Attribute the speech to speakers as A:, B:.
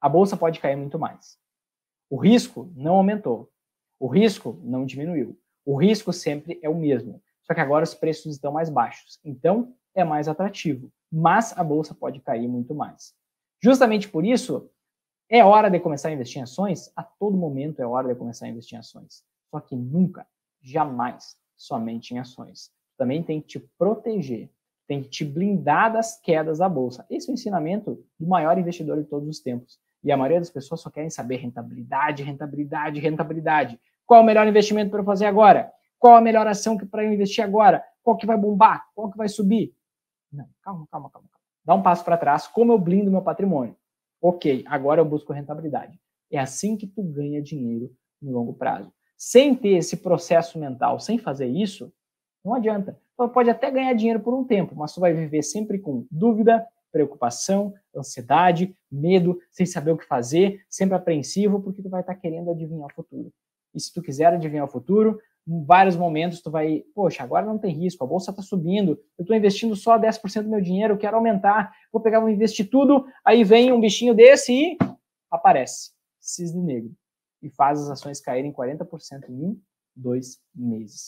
A: a bolsa pode cair muito mais. O risco não aumentou. O risco não diminuiu. O risco sempre é o mesmo. Só que agora os preços estão mais baixos. Então, é mais atrativo. Mas a bolsa pode cair muito mais. Justamente por isso, é hora de começar a investir em ações? A todo momento é hora de começar a investir em ações. Só que nunca, jamais, somente em ações. Também tem que te proteger, tem que te blindar das quedas da bolsa. Esse é o ensinamento do maior investidor de todos os tempos. E a maioria das pessoas só querem saber rentabilidade, rentabilidade, rentabilidade. Qual o melhor investimento para fazer agora? Qual a melhor ação para eu investir agora? Qual que vai bombar? Qual que vai subir? Não, calma, calma, calma. Dá um passo para trás. Como eu blindo meu patrimônio? Ok, agora eu busco rentabilidade. É assim que tu ganha dinheiro no longo prazo. Sem ter esse processo mental, sem fazer isso, não adianta. Tu pode até ganhar dinheiro por um tempo, mas tu vai viver sempre com dúvida, preocupação, ansiedade, medo, sem saber o que fazer, sempre apreensivo, porque tu vai estar querendo adivinhar o futuro. E se tu quiser adivinhar o futuro, em vários momentos tu vai, poxa, agora não tem risco, a bolsa está subindo, eu estou investindo só 10% do meu dinheiro, quero aumentar, vou pegar, vou investir tudo, aí vem um bichinho desse e aparece, cisne negro, e faz as ações caírem 40% em um, dois meses.